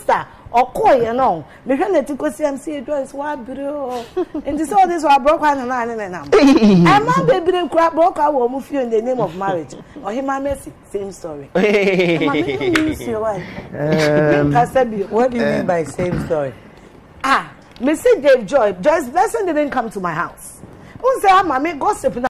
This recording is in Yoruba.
sister ọkọ yẹn náà mehwẹ na ti ko si mc joyce wa abiri o nti sẹ ọdi sọ aburọkọ anana anana nam ẹ má bebire kura aburọkọ awọ ọmú fi in the name of marriage ọhínmá mercy same story ẹ má mi ní ní sí wa what do you mean by same story. ah mrs dave joy Joy's blessing didn't come to my house n sẹ ah mami gossip na.